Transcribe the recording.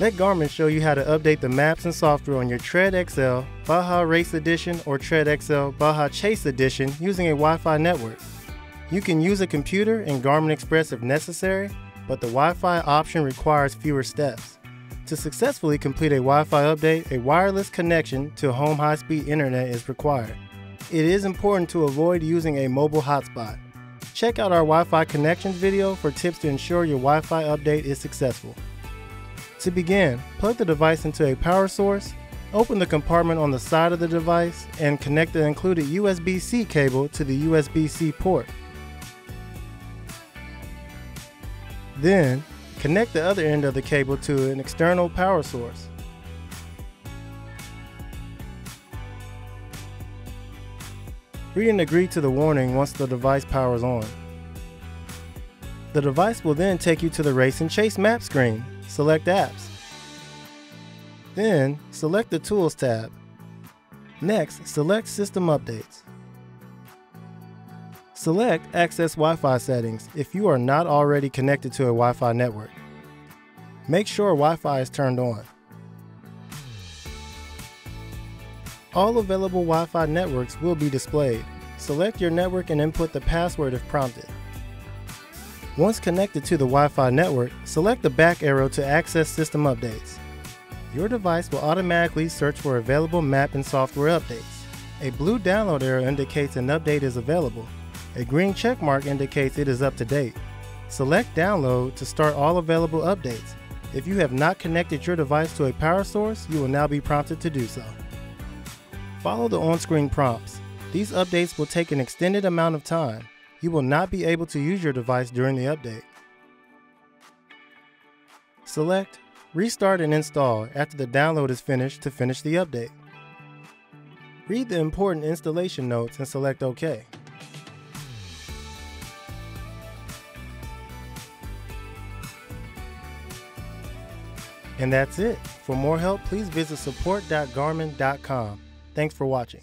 Let Garmin show you how to update the maps and software on your Tread XL, Baja Race Edition, or Tread XL Baja Chase Edition using a Wi Fi network. You can use a computer and Garmin Express if necessary, but the Wi Fi option requires fewer steps. To successfully complete a Wi Fi update, a wireless connection to home high speed internet is required. It is important to avoid using a mobile hotspot. Check out our Wi Fi connections video for tips to ensure your Wi Fi update is successful. To begin, plug the device into a power source, open the compartment on the side of the device, and connect the included USB C cable to the USB C port. Then, connect the other end of the cable to an external power source. Read and agree to the warning once the device powers on. The device will then take you to the Race and Chase map screen. Select Apps. Then, select the Tools tab. Next, select System Updates. Select Access Wi-Fi settings if you are not already connected to a Wi-Fi network. Make sure Wi-Fi is turned on. All available Wi-Fi networks will be displayed. Select your network and input the password if prompted. Once connected to the Wi-Fi network, select the back arrow to access system updates. Your device will automatically search for available map and software updates. A blue download arrow indicates an update is available. A green check mark indicates it is up to date. Select Download to start all available updates. If you have not connected your device to a power source, you will now be prompted to do so. Follow the on-screen prompts. These updates will take an extended amount of time. You will not be able to use your device during the update. Select Restart and install after the download is finished to finish the update. Read the important installation notes and select OK. And that's it. For more help, please visit support.garmin.com. Thanks for watching.